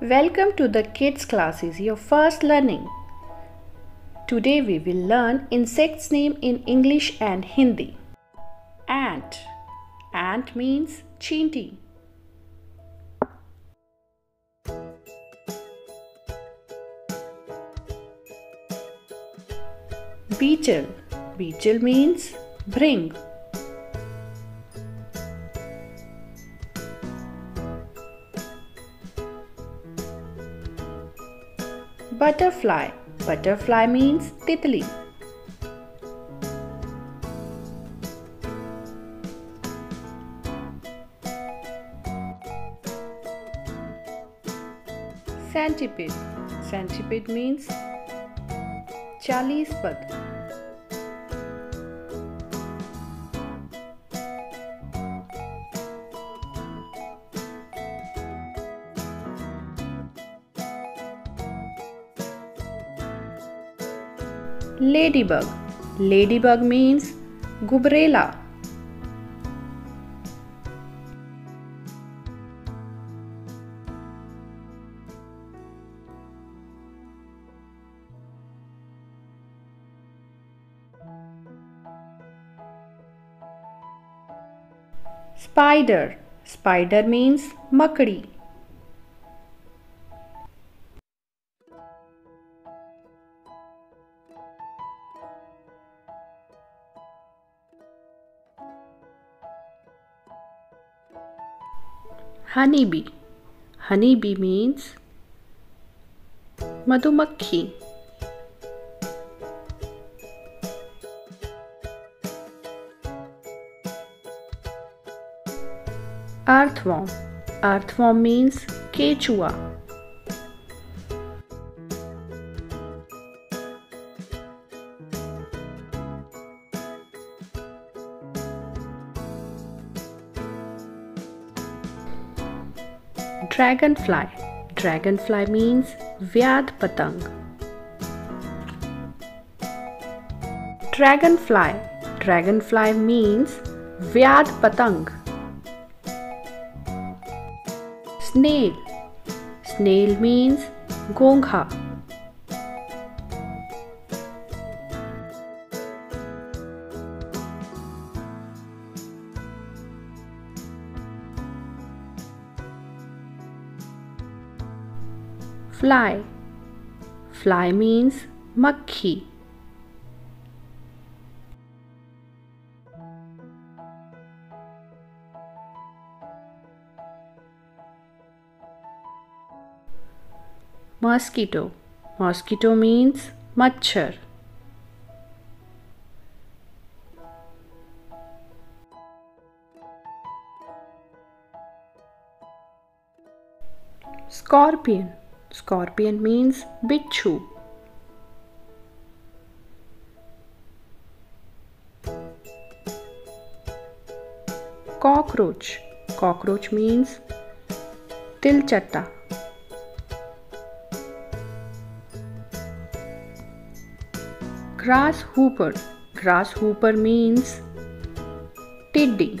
Welcome to the kids classes, your first learning. Today we will learn insects name in English and Hindi. Ant. Ant means chinti. Beetle. Beetle means bring. Butterfly. Butterfly means titli. Centipede. Centipede means Chalispad. Ladybug ladybug means gubrela spider spider means makdi honeybee honeybee means मधुमक्खी earthworm earthworm means kechua dragonfly dragonfly means व्याध पतंग dragon fly dragon fly means व्याध पतंग snail snail means घोंघा fly fly means makhi mosquito mosquito means machhar scorpion Scorpion means bichu. Cockroach. Cockroach means tilchatta. Grasshopper. Grasshopper means tiddy.